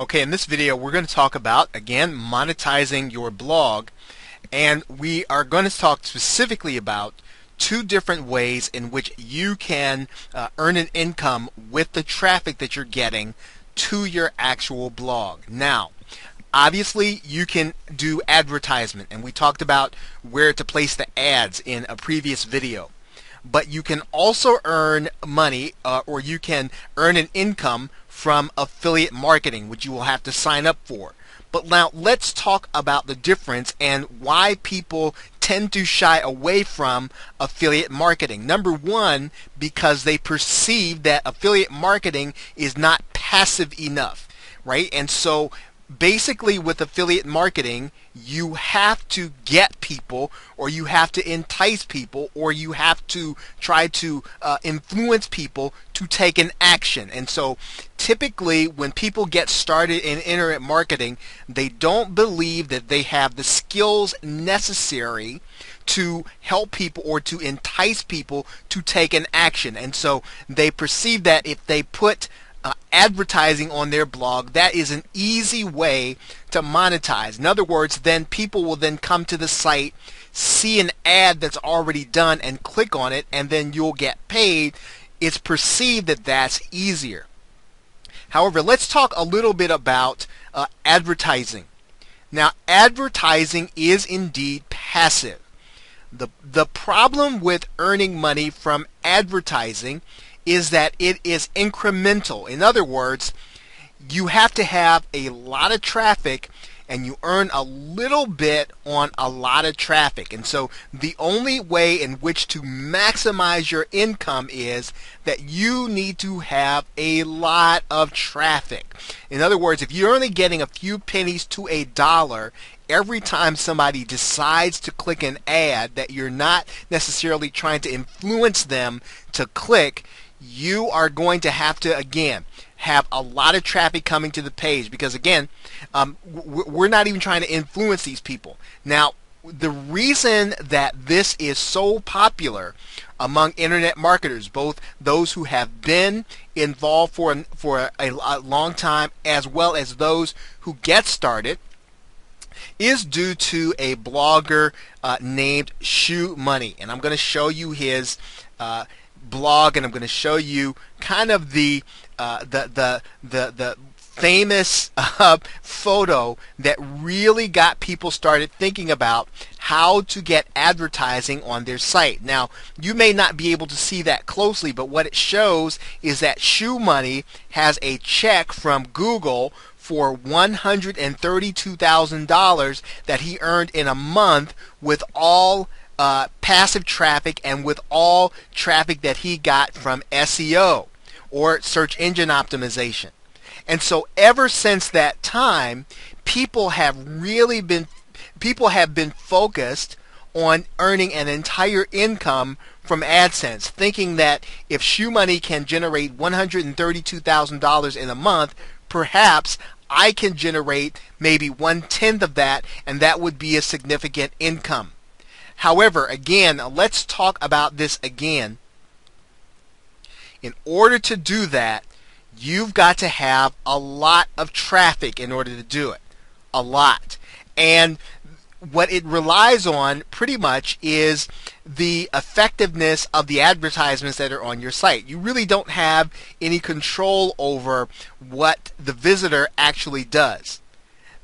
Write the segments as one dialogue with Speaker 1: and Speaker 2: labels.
Speaker 1: Okay, in this video we're going to talk about, again, monetizing your blog and we are going to talk specifically about two different ways in which you can uh, earn an income with the traffic that you're getting to your actual blog. Now, obviously you can do advertisement and we talked about where to place the ads in a previous video but you can also earn money uh, or you can earn an income from affiliate marketing, which you will have to sign up for. But now let's talk about the difference and why people tend to shy away from affiliate marketing. Number one, because they perceive that affiliate marketing is not passive enough, right? And so basically with affiliate marketing you have to get people or you have to entice people or you have to try to uh, influence people to take an action. And so typically when people get started in internet marketing they don't believe that they have the skills necessary to help people or to entice people to take an action. And so they perceive that if they put uh, advertising on their blog, that is an easy way to monetize. In other words, then people will then come to the site, see an ad that's already done and click on it and then you'll get paid. It's perceived that that's easier. However, let's talk a little bit about uh, advertising. Now, advertising is indeed passive. The, the problem with earning money from advertising is that it is incremental. In other words, you have to have a lot of traffic and you earn a little bit on a lot of traffic. And so the only way in which to maximize your income is that you need to have a lot of traffic. In other words, if you're only getting a few pennies to a dollar every time somebody decides to click an ad that you're not necessarily trying to influence them to click, you are going to have to, again, have a lot of traffic coming to the page because, again, um, we're not even trying to influence these people. Now, the reason that this is so popular among internet marketers, both those who have been involved for for a, a, long time as well as those who get started, is due to a blogger uh, named ShoeMoney, and I'm going to show you his uh, blog, and I'm going to show you kind of the uh, the the the the famous uh, photo that really got people started thinking about how to get advertising on their site. Now, you may not be able to see that closely, but what it shows is that ShoeMoney has a check from Google for $132,000 that he earned in a month with all uh, passive traffic and with all traffic that he got from SEO or search engine optimization. And so ever since that time, people have really been people have been focused on earning an entire income from AdSense, thinking that if ShoeMoney can generate $132,000 in a month, perhaps I can generate maybe one tenth of that, and that would be a significant income. However, again, let's talk about this again. In order to do that, you've got to have a lot of traffic in order to do it. A lot. And what it relies on pretty much is the effectiveness of the advertisements that are on your site. You really don't have any control over what the visitor actually does.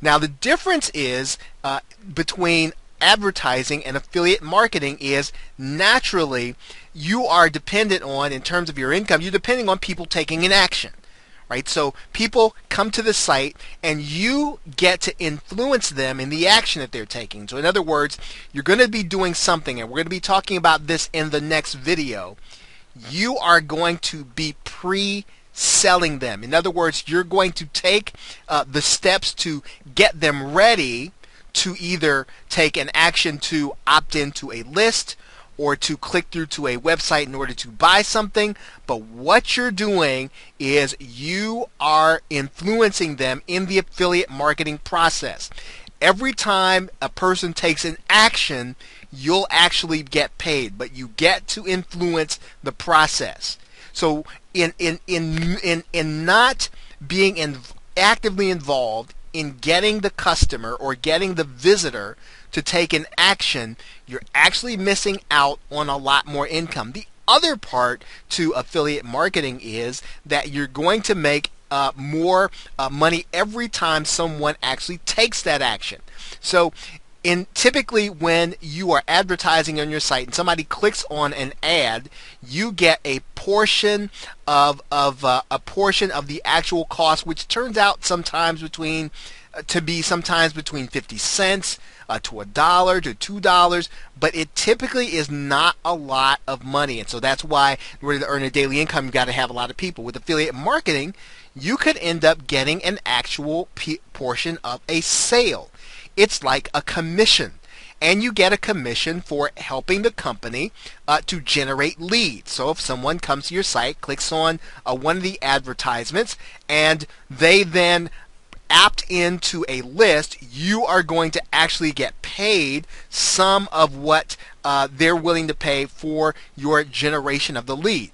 Speaker 1: Now the difference is uh, between advertising and affiliate marketing is naturally you are dependent on, in terms of your income, you're depending on people taking an action. Right? So people come to the site and you get to influence them in the action that they're taking. So in other words, you're going to be doing something and we're going to be talking about this in the next video. You are going to be pre selling them. In other words, you're going to take uh, the steps to get them ready to either take an action to opt into a list or to click through to a website in order to buy something. But what you're doing is you are influencing them in the affiliate marketing process. Every time a person takes an action, you'll actually get paid, but you get to influence the process. So in in in in, in not being in, actively involved in getting the customer or getting the visitor to take an action, you're actually missing out on a lot more income. The other part to affiliate marketing is that you're going to make uh, more uh, money every time someone actually takes that action. So in typically when you are advertising on your site and somebody clicks on an ad, you get a portion of of uh, a portion of the actual cost, which turns out sometimes between uh, to be sometimes between 50 cents uh, to a dollar to two dollars, but it typically is not a lot of money, and so that's why in order to earn a daily income, you've got to have a lot of people. With affiliate marketing, you could end up getting an actual portion of a sale. It's like a commission. And you get a commission for helping the company uh, to generate leads. So if someone comes to your site, clicks on uh, one of the advertisements, and they then opt into a list, you are going to actually get paid some of what uh, they're willing to pay for your generation of the lead.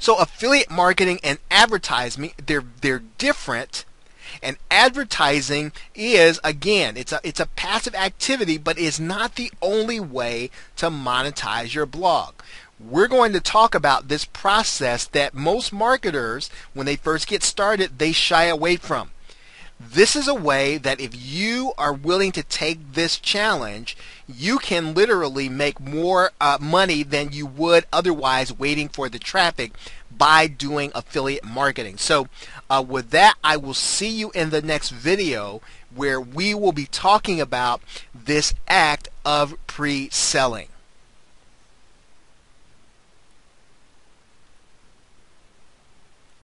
Speaker 1: So affiliate marketing and advertising, they're they're different and advertising is again, it's a it's a passive activity, but it's not the only way to monetize your blog. We're going to talk about this process that most marketers when they first get started, they shy away from. This is a way that if you are willing to take this challenge, you can literally make more uh, money than you would otherwise waiting for the traffic by doing affiliate marketing. So uh, with that, I will see you in the next video where we will be talking about this act of pre-selling.